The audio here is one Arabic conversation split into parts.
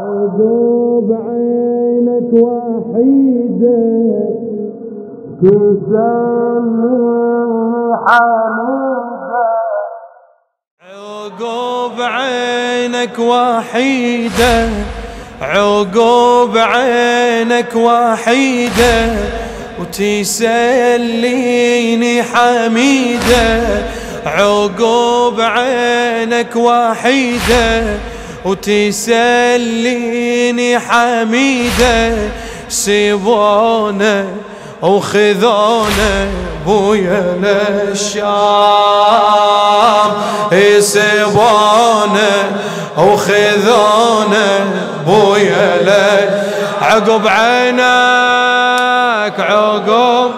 عقوب عينك وحيدة تسمي حميدة عقوب عينك وحيدة عقوب عينك وحيدة وتسليني حميدة. عقوب عينك وحيدة وتسليني حميدة سيبونا وخذونا بويا للشام يسيبونا وخذونا بويا عقب عينك عقب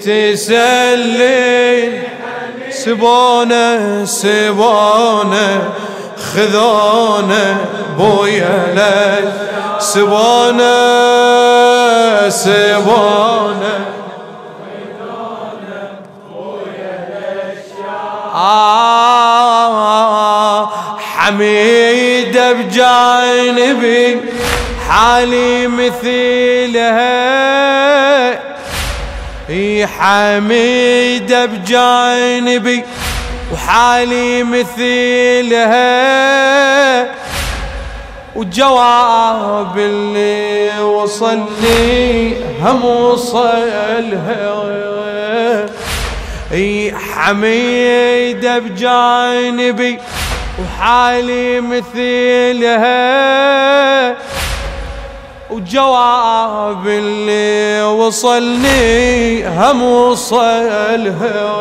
تسلي سبونا سبونا خذونا بويا لي سبونا سبونا آه حميدة بجانبي حالي مثيلها اي حميدة بجانبي وحالي مثيلها وجواب اللي وصلني هم وصلها. إي حميدة بجانبي وحالي مثيلها وجواب اللي وصلني هم وصلها.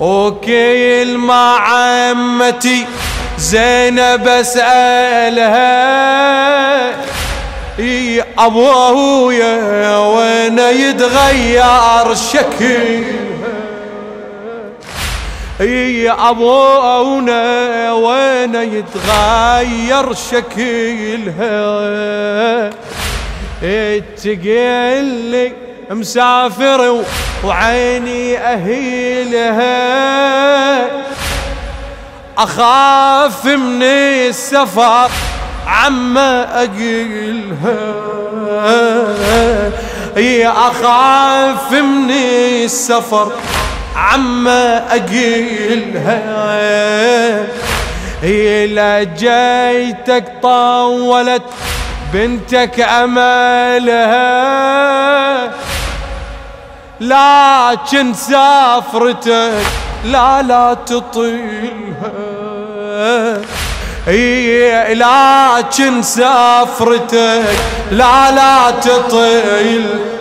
وكيل مع عمتي زينب اسألها إي أبويا وين يتغير شكلها إي أبونا وين يتغير شكلها؟ تقلي مسافر وعيني أهيلها. أخاف من السفر عما اقلها إي أخاف من السفر عما اقلها هي لا جيتك طولت بنتك أمالها. لكن سافرتك لا لا تطيلها. هي لكن سافرتك لا لا تطيل.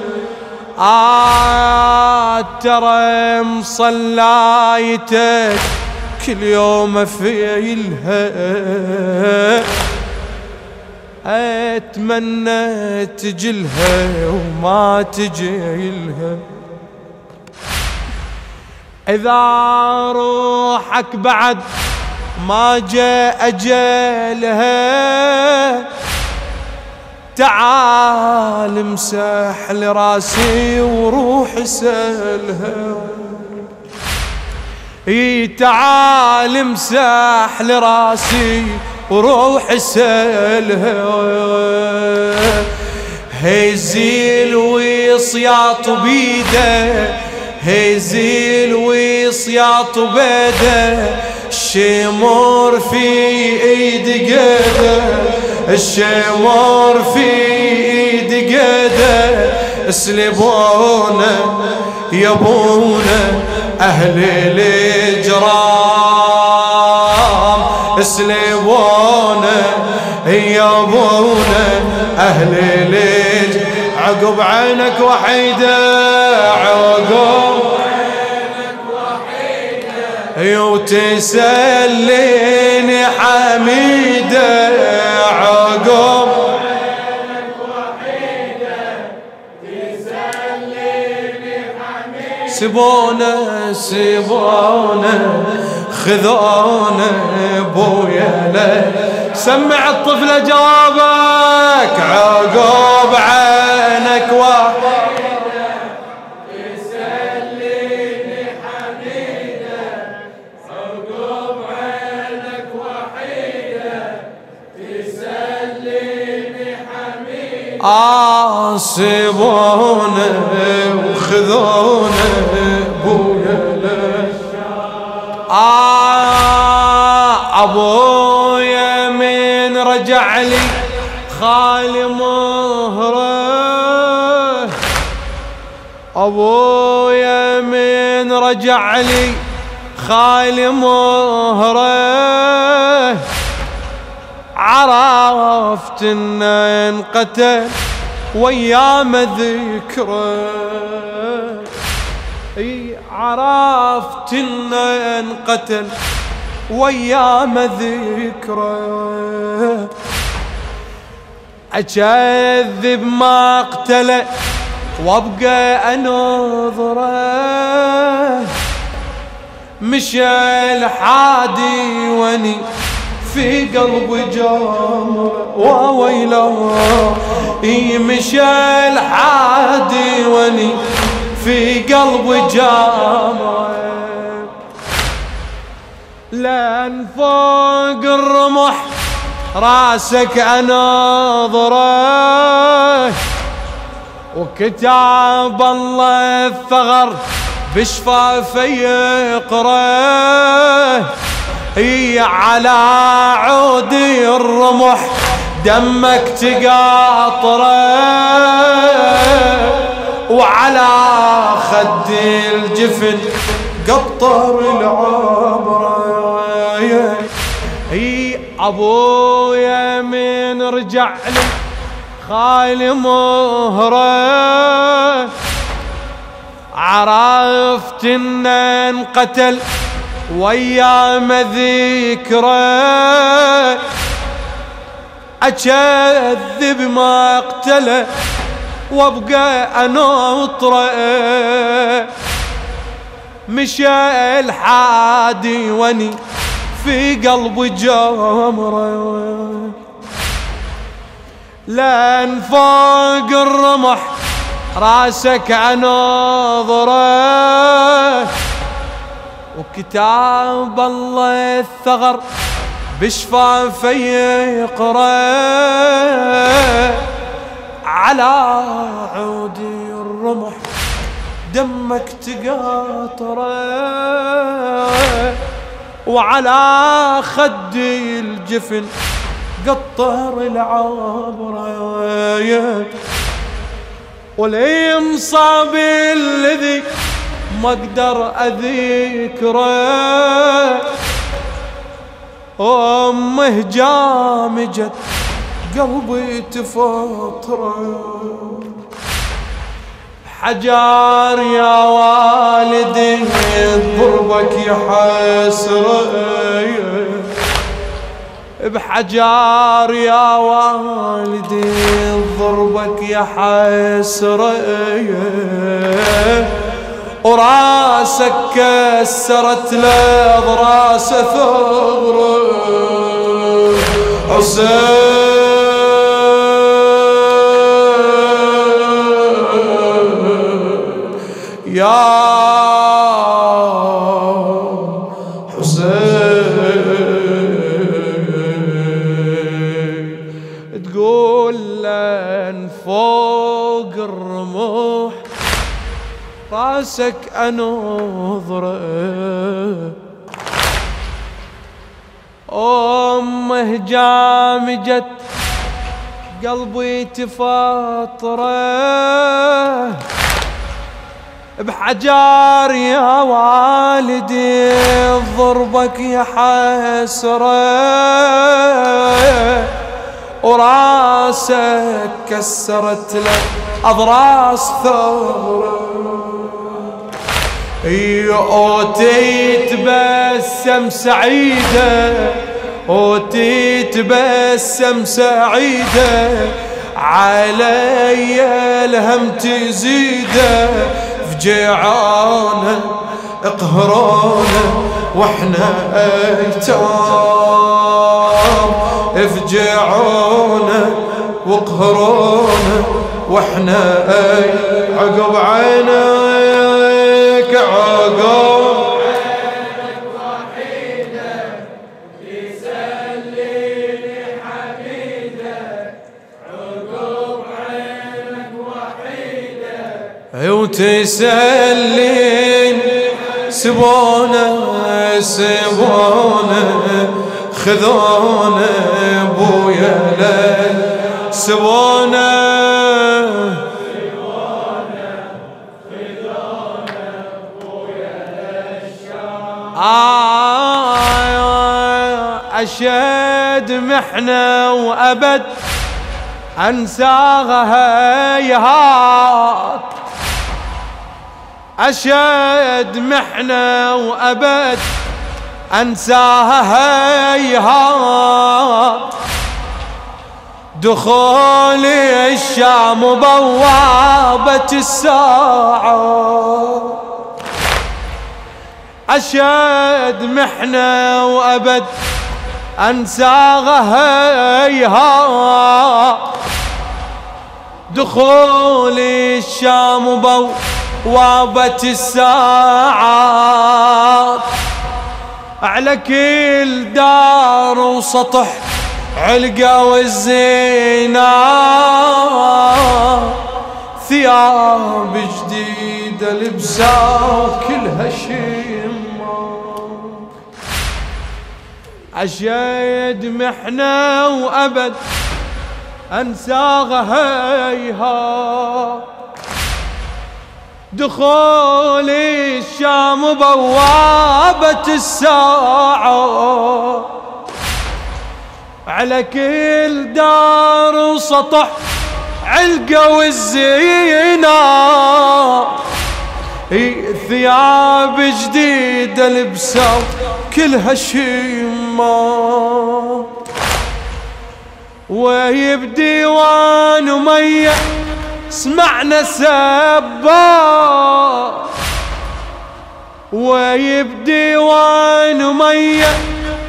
آه ترى مصلايتك كل يوم فيلها اتمنى تجلها وما تجيلها إذا روحك بعد ما جاء أجلها تعال امسح لراسي وروح سلها. إي تعال امسح لراسي وروح سلها. هزيل ويصياط بيده هزيل ويصياط بيده. الشمور في إيد قده الشمور في إيد قده اسلبونا يبونا أهل الإجرام. اسلبونا يبونا أهل الاجرام عقب عينك وحيده عقب وتسليني حميدة عقب. سبونا سبونا خذونا بويا سمع الطفلة جوابك عقب عينك واحد عاصبونه وخذونه بويا آه ابويا من رجع لي خالي مهره. ابويا من رجع لي خالي مهره. عرفت انه انقتل ويام ذكره إي عرفت انه انقتل. ويام ذكره اكذب مقتله وابقى انظره مشى الحادي وني. في قلب جامر وويله يمشى الحادي وني في قلب جامر لأن فوق الرمح راسك اناظره وكتاب الله الثغر بشفافه يقرأ هي على عودي الرمح دمك تقاطره. وعلى خدي الجفن قطر العبره. هي أبويا من رجع لي خالي مهره. عرفت إنه انقتل وايام ذكره أكذب مقتله وابقى انطره مشى الحادي وني في قلب جمرة. لأن فوق الرمح راسك أناظره. وكتاب الله الثغر بشفافه يقرا على عودي الرمح دمك تقاطره. وعلى خدي الجفن قطر العبره والإمصاب الذي ما أقدر اذكره. أمه جامجت قلبي تفطره. حجار يا والدي ضربك يحسره بحجار يا والدي ضربك يا حسره. وراسك كسرت له راس ثغره. حسين. راسك انظره امه جامجت قلبي تفاطرة. بحجار يا والدي ضربك يا حسرة. وراسك كسرت له أضراس ثورة. اوتي تبسم سعيدة اوتي تبسم سعيدة. علي الهم تزيده في جيعانة اقهرونا وإحنا ايتام افجعونا وقهرونا وإحنا اي عقب عينك عقب وتسلين سبونا سبونا خذونا بويا سبونا أشد محنة وأبد أنساها هيهات أشد محنة وأبد أنساها هيهات دخول الشام بوابة الساعة. أشد محنة وأبد أنساها هيها دخول الشام بوابة الساعات على كل دار وسطح علقة والزينة. ثياب جديدة لبسها كلها شمة أشيد محنة وأبد أنساها هيها دخول الشام بوابة الساعة. على كل دار وسطح علقة والزينة. ثياب جديدة لبسوا كلها شيمة. ويبديوان ومية سمعنا سبا ويبديوان ومية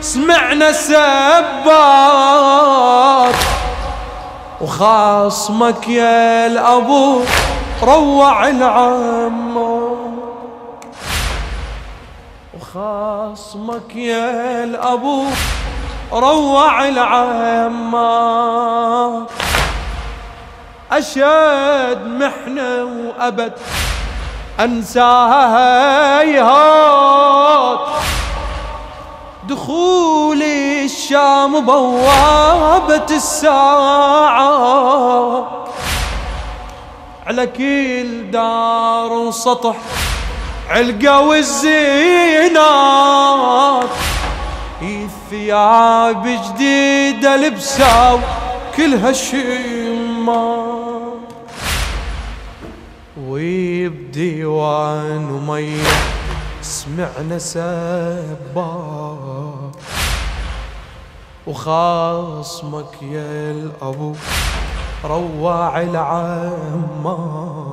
سمعنا سبات وخاصمك يا الأبو روع العم وخاصمك يا الأبو روع العم أشد محنة وأبد أنساها هيهات دخول الشام بوابة الساعة. على كل دار وسطح علقة والزينات الثياب جديدة لبسوا كلها شمة وبديوان وميه سمعنا سبا. وخاصمك يا الأبو روع العمة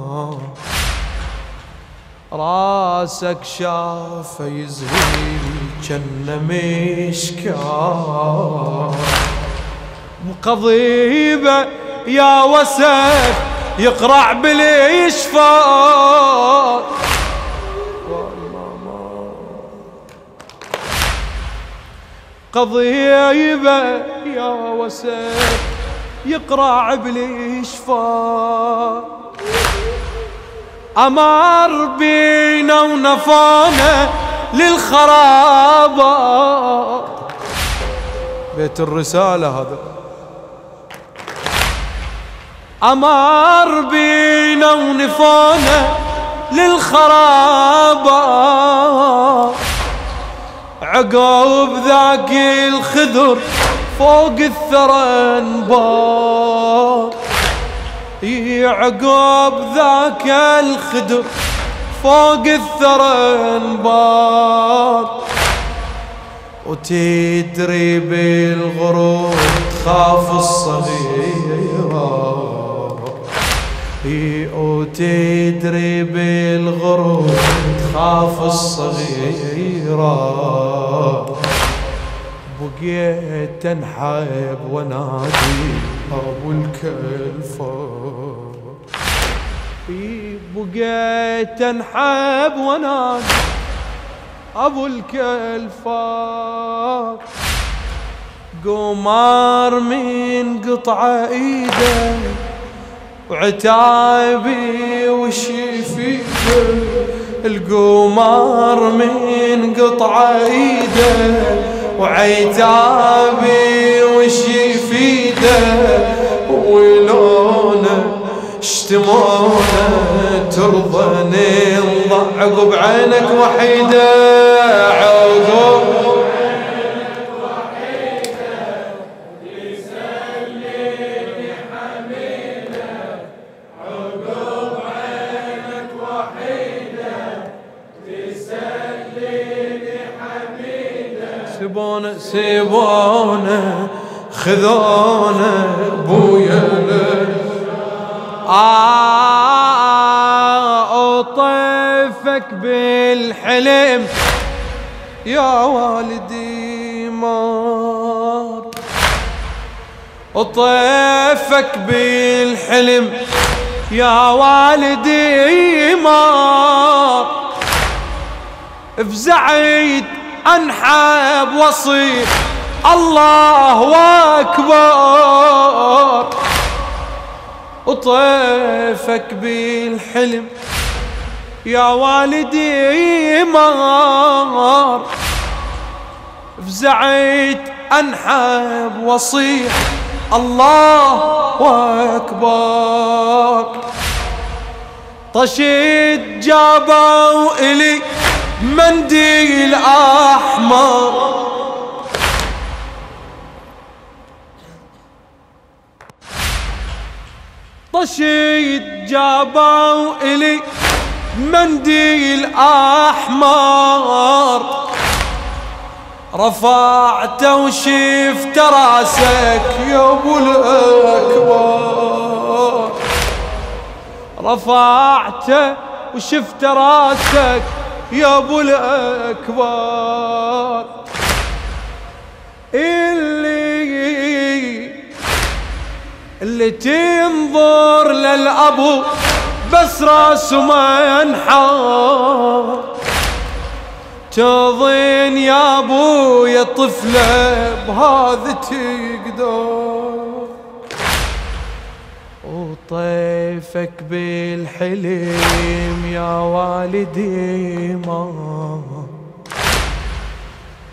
راسك شافه يزهي جنة مشكار وقضيبة يا وسف يقرع بالإشفاق قضية يا وسف يقرع بالإشفاق أمر بينا ونفانا للخرابة. بيت الرسالة هذا. أمر بينا ونفانا للخرابة. عقب ذاك الخذر فوق الثرى انبار عقب ذاك الخدر فوق الثرى انبار وتدري بالغروب تخاف الصغيرة وتدري بالغروب تخاف الصغيرة بقيت انحب ونادي أبو الكلفة. بقيت انحب ونادي أبو الكلفة. قمار من قطع إيده وعتابي وش يفيده؟ القمار من قطع إيده وعتابي وش يفيده ولونه اشتمونه ترضى نضع عقب عينك وحيدة عقب سيبونا خذونا بويا آه أطيفك بالحلم. يا والدي مار. أطيفك بالحلم. يا والدي مار. فزعيت انحب وصيح الله أكبر. وطيفك بالحلم. يا والدي مار. فزعيت انحب وصيح الله أكبر. طشيت جابوا إلي. منديل أحمر. طشيت جابوا إلي منديل أحمر. رفعته وشفت راسك يا أبو الاكبر رفعته وشفت راسك يا أبو الأكبر اللي اللي تنظر للأبو بس راسه ما ينحار تظن يا أبو يا طفلة بهذا تقدر. وطيفك بالحلم يا والدي ما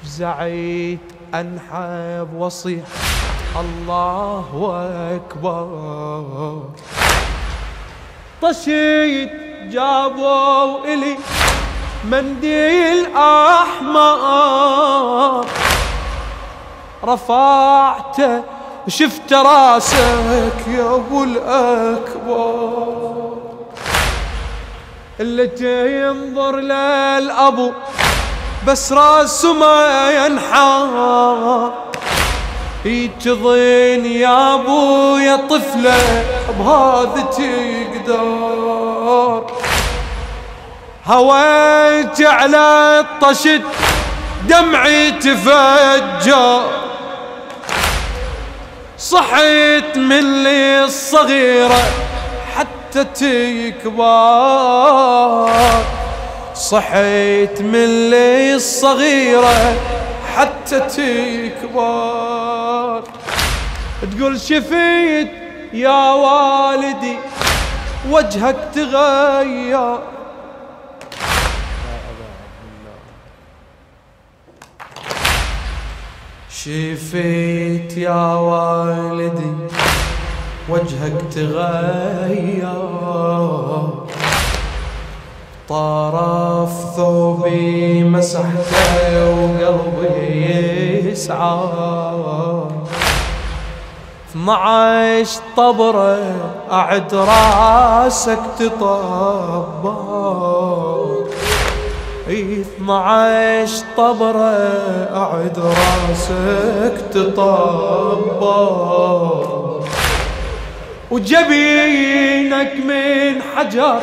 فزعيت أنحب وصيح الله أكبر. طشيت جابوا إلي منديل احمر رفعته شفت راسك يا أبو الأكبر. اللي ينظر للأبو بس راسه ما ينحى يتظن يا أبو يا طفله بهذا تقدر. هويت على الطشت دمعي تفجر. صحيت من لي الصغيرة حتى تكبر. صحيت من لي الصغيرة حتى تكبر. تقول شفيت يا والدي وجهك تغير. شفيت يا والدي وجهك تغير. طرف ثوبي مسحته وقلبي يسعى معاش طبرة أعد راسك تطبر. إيه، 12 طبرة أعد راسك تطبر وجبينك من حجر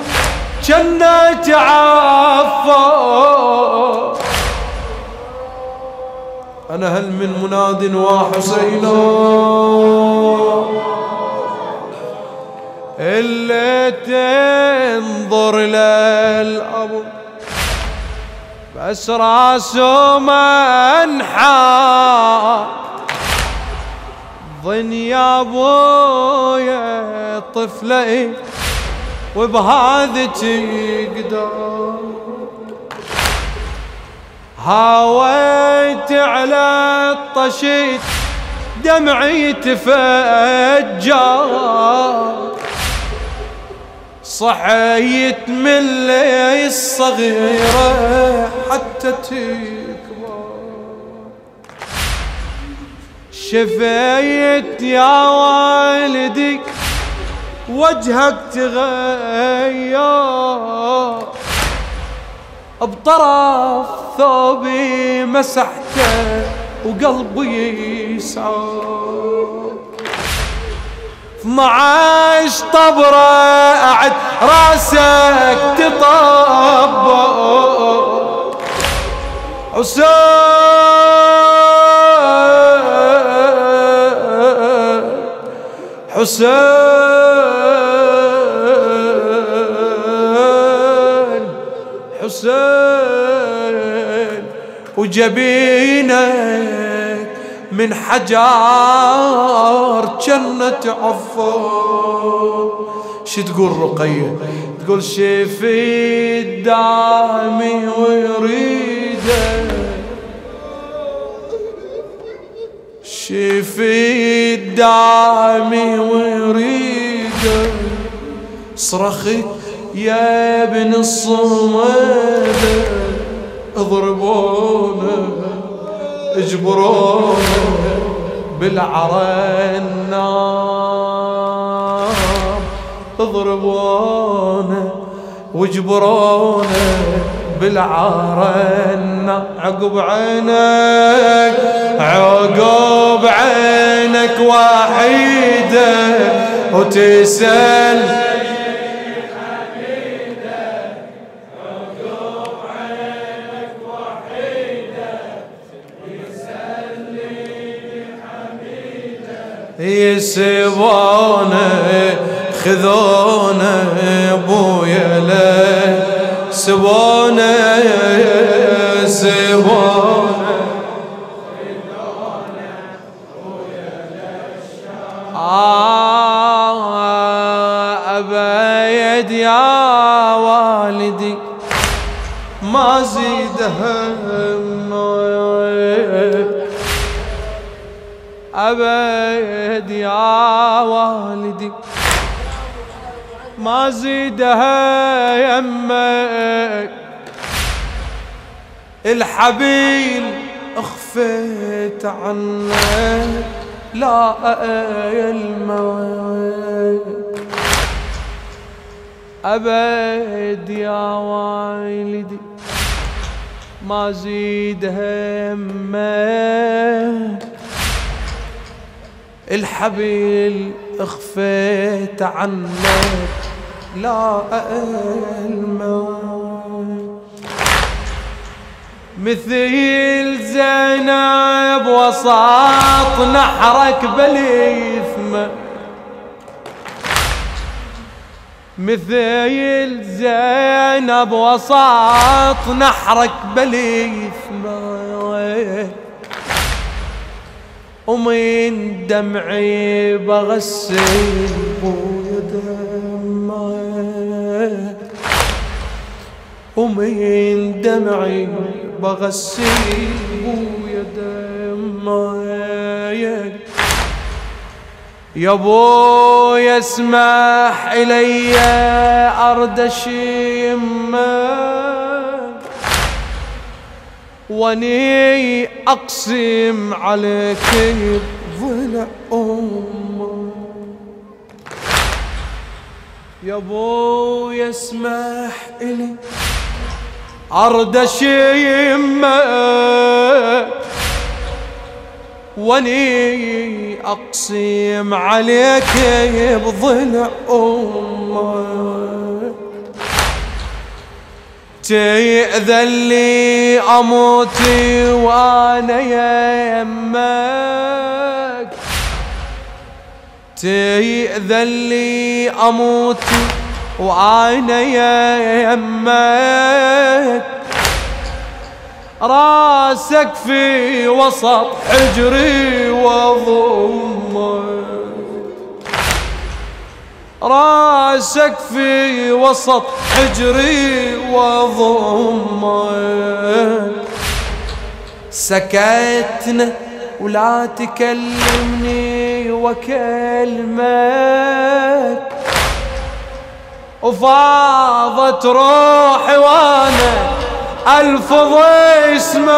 جنة تعفر أنا هل من مناد وحسين إلا تنظر للأبو بس راسه منحى ظن يا أبويا طفله وبهذا تقدر. هاويت على الطشيت دمعي تفجر. صحيت من لي الصغيرة حتى تكبر. شفيت يا والدي وجهك تغير. بطرف ثوبي مسحته وقلبي يسعر. معاش طبرة أعد راسك تطب حسين حسين حسين وجبينك. من حجار جنة عفو. شو تقول رقية؟ تقول شفي الدامي ويريده شفي الدامي ويريده صرخت يا ابن الصمد اضربونه. اجبرونه بالعرى النار اضربونه واجبرونه بالعرى النار عقب عينك عقب عينك وحيده وتسأل يسبونه خذونه ابويا له سبونه سبونه آه أبيد يا والدي ما زيد أبد يا والدي. ما زيدها يمك. الحبيل اخفيت عنك لا الموت. أبد يا والدي. ما زيد همك الحبيل اخفيت عنك لا الموت مثل زينب وسط نحرك بليثمة مثل زينب وسط نحرك بليثمة ومن دمعي بغسل بويا دمعي ومن دمعي بغسل بويا دمعي يا ابويا اسمح إلي ارد شمك واني أقسم عليك ضلع أمك يا ابويا اسمح إلي أرد يمك واني أقسم عليك بضلع أمك تأذن لي أموت وأنا يمك. تأذن لي أموت وأنا يمك. راسك في وسط حجري وضمك راسك في وسط حجري وضمك. سكتنا ولا تكلمني وكلمك. وفاضت روحي وأنا الفظ اسمك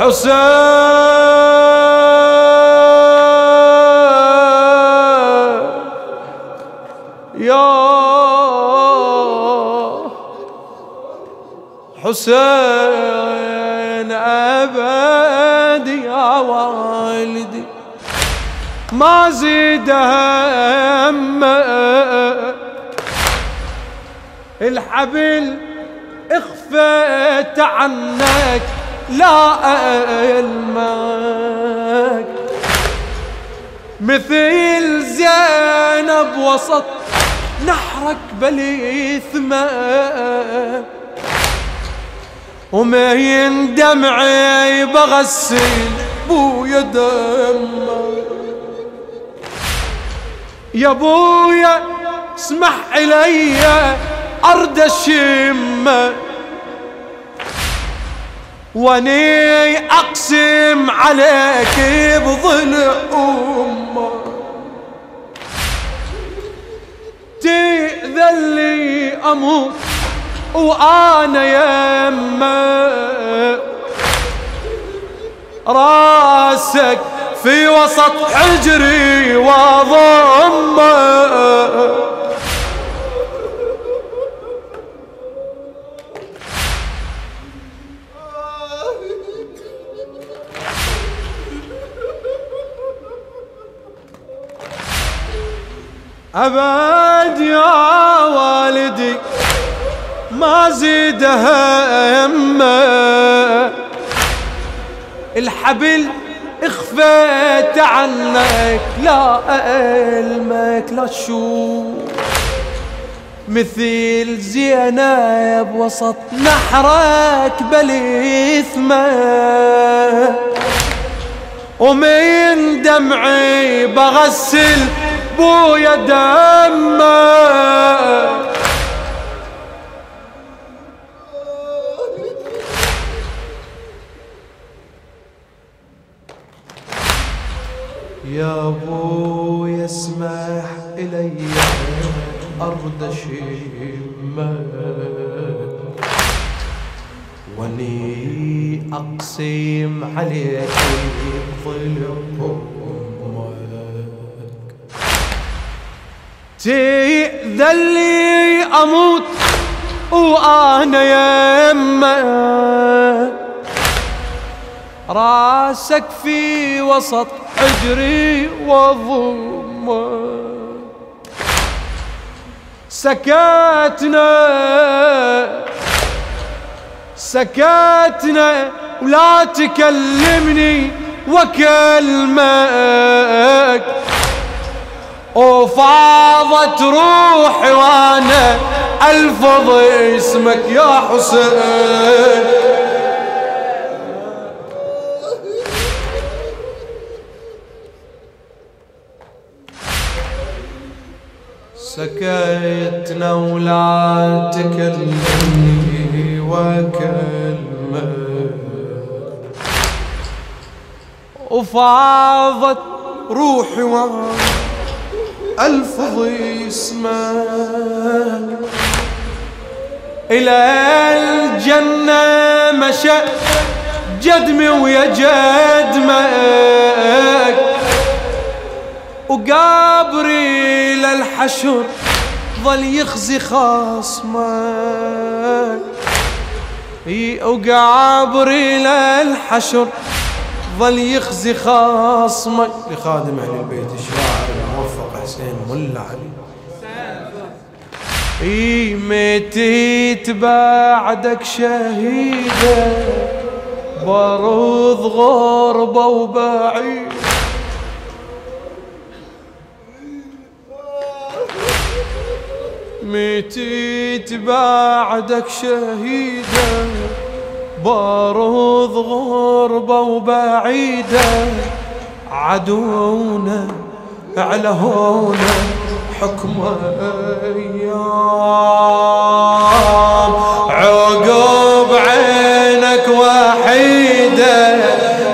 حسين حسين أبد يا والدي. ما زيد هم الحبل اخفيت عنك لا ألمك. مثل زينب وسط نحرك بليثمة وما يندمعي بغسل بويا دمه يا بويا اسمح إلي أرد الشمة. وأني أقسم عليك بظل أمة. تأذن لي أموت وأنا يمه راسك في وسط حجري وضمه أبد يا والدي ما زيد همه الحبل اخفيت عنك لا ألمك لا تشوف. مثل زينب وسط نحرك بليثمة. ومن دمعي بغسل بويا دمة. يا أبوي اسمح إلي أرد شمك واني أقسم عليك بظلم أمك تأذن لي أموت وأنا يمك راسك في وسط حجري وضمك سكتنا سكتنا ولا تكلمني وكلمك. وفاضت روحي وأنا ألفظ اسمك يا حسين. سكتنا ولا تكلمني وكلمة. وفاضت روحي والفظ اسمك إلى الجنة مشى جدمي ويا جدمك. وقابري للحشر ظل يخزي خصمك وقابري للحشر ظل يخزي خصمك لخادم أهل البيت الشاعر الموفق حسين ملا علي. إي ميتيت بعدك شهيدة برض غربة وبعيد. ميتيت بعدك شهيدة برض غربة وبعيدة عدونا على هونا حكم أيام. عقب عينك وحيدة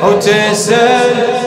وتسأل